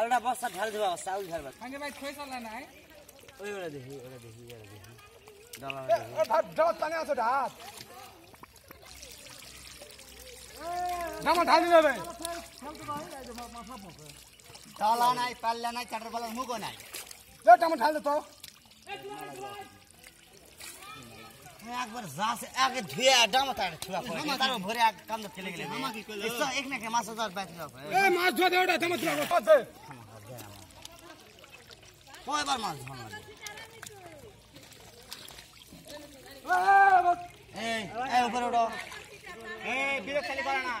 আর ওটা বস্তা ঢাল দেবা চাউল ঢালবা সঙ্গে ভাই খই চালা নাই ওই ওটা দেখি ওটা দেখি ওটা দেখি ডালা দেখি জগৎ পানি আছে ঢাত জামা ঢালি দেবে ডালা নাই পাল্লা নাই চাটার পাল্লার মুখও নাই জামা ঢাল দে তো একবার যাস আগে ধুয়ে ডামা তার ছুয়া পড়ে তার ভরে এক কাম চলে গেলে আমাকে কইলো। ইচ্ছা এক নাকি মাছ দশ বাইশ যাবে এই মাছ ধোয়া দে ওটা জামা তুলা আছে কয়বার মাছ ধরা এই এই উপরে ওঠো এই বিরক্ত খালি করে না।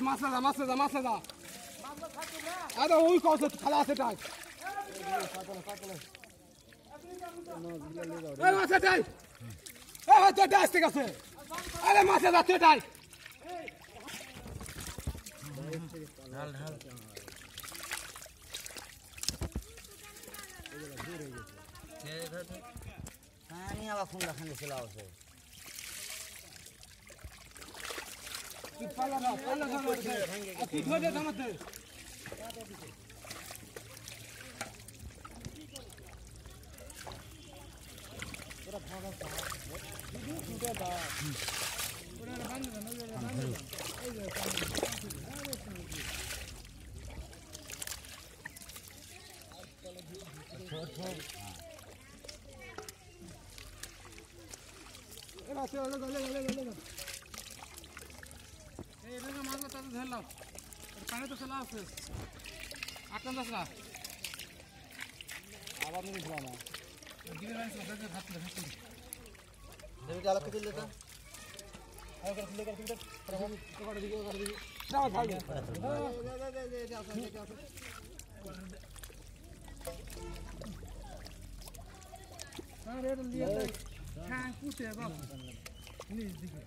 মাছ মাছ মাছ আরে ওই কত খালা আছে তাই। এই মাছ এটাই এই মাছ তো ঠিক আছে। আরে মাছ যাচ্ছে এটাই পানি আবার ফোন রাখানি ছিল আছে তুই ए राते अलग अलग अलग अलग ए रंग मांगो तब धर लाओ পানি তো চলা আছে আটকান যাস না আবার নিয়ে দিলাম না দিকে রাইস না দেখে ভাত ভাত তুমি ডালা দিলে তো যাও ভাই আরে এটা লিয়ে হ্যাঁ পুষে বাবা নিজ দিকে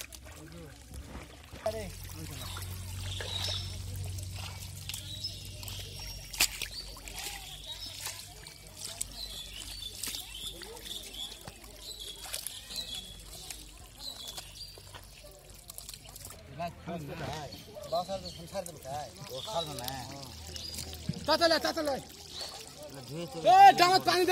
বাসার তো সংসার দেবো তাই ও খাবে না তাতলে তাতলে এ জামাত পানি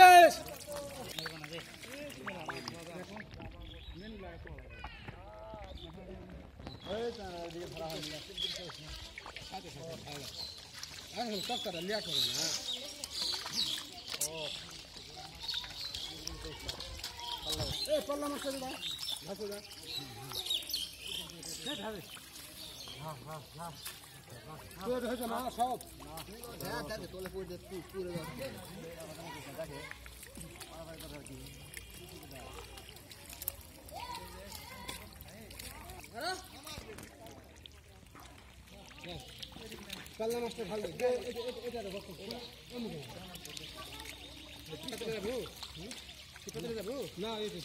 Huh? পাল্লা মাছটা ভালো এটা যাব যাব না এটা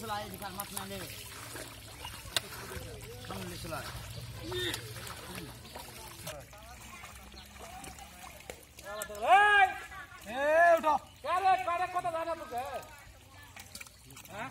চলে আয় দিকার মাছ না নেবে আয়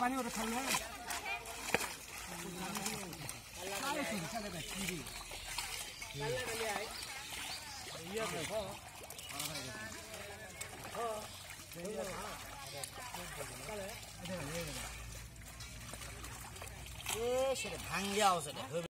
पानीहरू 小的汤药似的，喝。